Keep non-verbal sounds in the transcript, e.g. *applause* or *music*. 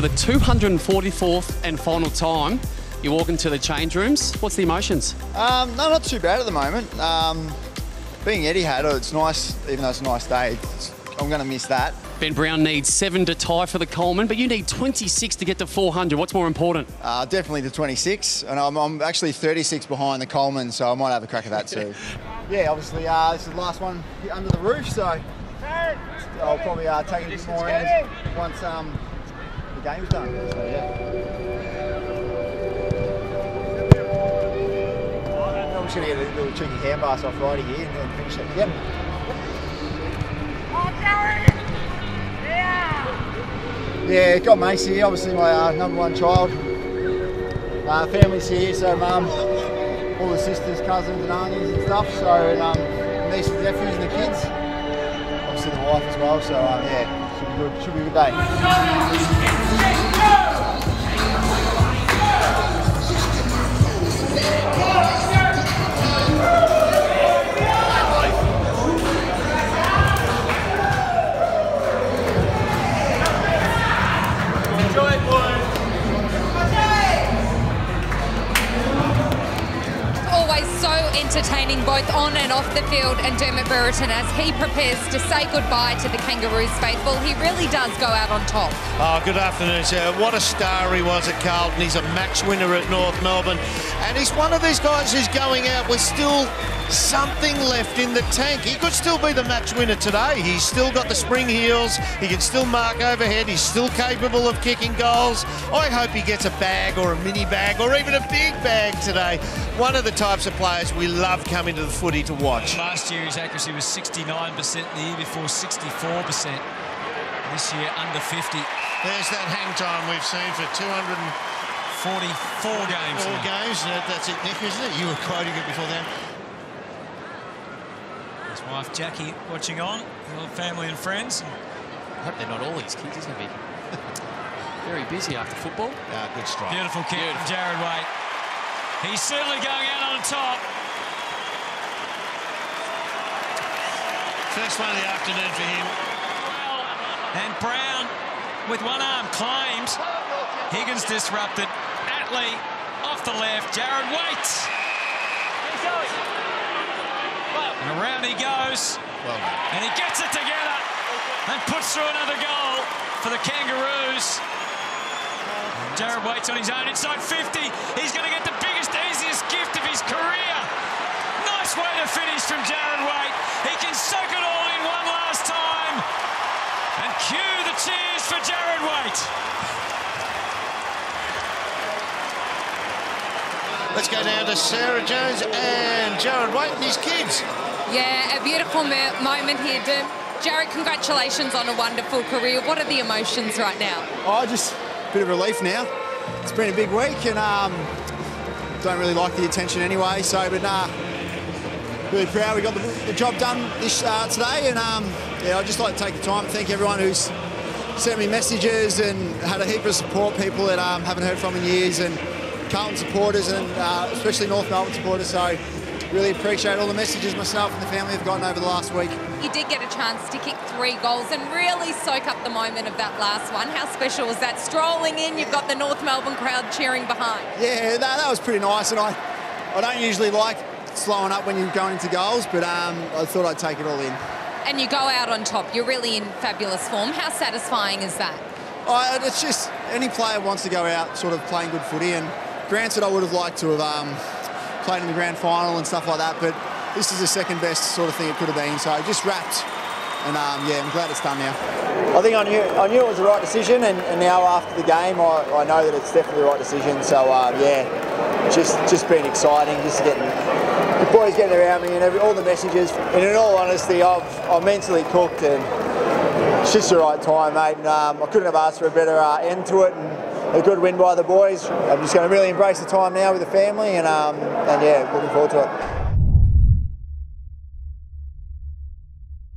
For the 244th and final time, you walk into the change rooms. What's the emotions? Um, no, not too bad at the moment. Um, being Etihad it's nice, even though it's a nice day. It's, I'm going to miss that. Ben Brown needs seven to tie for the Coleman, but you need 26 to get to 400. What's more important? Uh, definitely the 26, and I'm, I'm, actually 36 behind the Coleman, so I might have a crack at that too. *laughs* yeah, obviously uh, this is the last one under the roof, so I'll probably uh, take a bit more in once um, the game's done. So, yeah. I'm just going to get a little cheeky handpass off Righty here and then finish it. Yep. Yeah, Yeah, got Macy here, obviously my uh, number one child. Uh, family's here, so mum, all the sisters, cousins and aunties and stuff, so um, nieces, nephews and the kids. Wife as well, so um, yeah, should be good, should be a good day. Entertaining both on and off the field and Dermott Brereton as he prepares to say goodbye to the Kangaroos faithful. He really does go out on top. Oh, good afternoon, sir. What a star he was at Carlton. He's a match winner at North Melbourne. And he's one of these guys who's going out with still something left in the tank. He could still be the match winner today. He's still got the spring heels. He can still mark overhead. He's still capable of kicking goals. I hope he gets a bag or a mini bag or even a big bag today. One of the types of players we love coming to the footy to watch. Last year his accuracy was 69%, the year before 64%. This year under 50. There's that hang time we've seen for 244 games. Four games. That's it, Nick, isn't it? You were quoting it before then. His wife Jackie watching on, family and friends. I hope they're not all his kids, isn't he? *laughs* Very busy after football. Yeah, good strike. Beautiful kick Beautiful. from Jarrad Waite. He's certainly going out on top. First one of the afternoon for him. And Brown, with one arm, claims. Higgins disrupted. Atley off the left. Jarrad Waite. And around he goes. Well and he gets it together and puts through another goal for the Kangaroos. Jarrad Waite's on his own inside 50. He's going to get the biggest, easiest gift of his career. Nice way to finish from Jarrad Waite. He can soak it all in one last time. And cue the cheers for Jarrad Waite. Let's go down to Sarah Jones and Jarrad Waite and his kids. Yeah, a beautiful moment here, Dim. Jarrad, congratulations on a wonderful career. What are the emotions right now? Oh, just a bit of relief now. It's been a big week and um, don't really like the attention anyway, so, but nah, really proud we got the, the job done this uh, today and um, yeah, I'd just like to take the time to thank everyone who's sent me messages and had a heap of support, people that um, haven't heard from in years and Carlton supporters and uh, especially North Melbourne supporters, so really appreciate all the messages myself and the family have gotten over the last week. You did get a chance to kick three goals and really soak up the moment of that last one. How special was that? Strolling in, you've got the North Melbourne crowd cheering behind. Yeah, that, that was pretty nice, and I, I don't usually like slowing up when you're going into goals, but um, I thought I'd take it all in. And you go out on top. You're really in fabulous form. How satisfying is that? Oh, it's just any player wants to go out sort of playing good footy, and granted, I would have liked to have. Um, played in the grand final and stuff like that, but this is the second best sort of thing it could have been. So I just wrapped, and um, yeah, I'm glad it's done now. I think I knew I knew it was the right decision, and, and now after the game, I, I, know that it's definitely the right decision. So uh, yeah, just just been exciting, just getting the boys getting around me and every, all the messages. And in all honesty, I've I'm mentally cooked, and it's just the right time, mate. And um, I couldn't have asked for a better uh, end to it. And, a good win by the boys. I'm just going to really embrace the time now with the family and, um, and yeah, looking forward to it.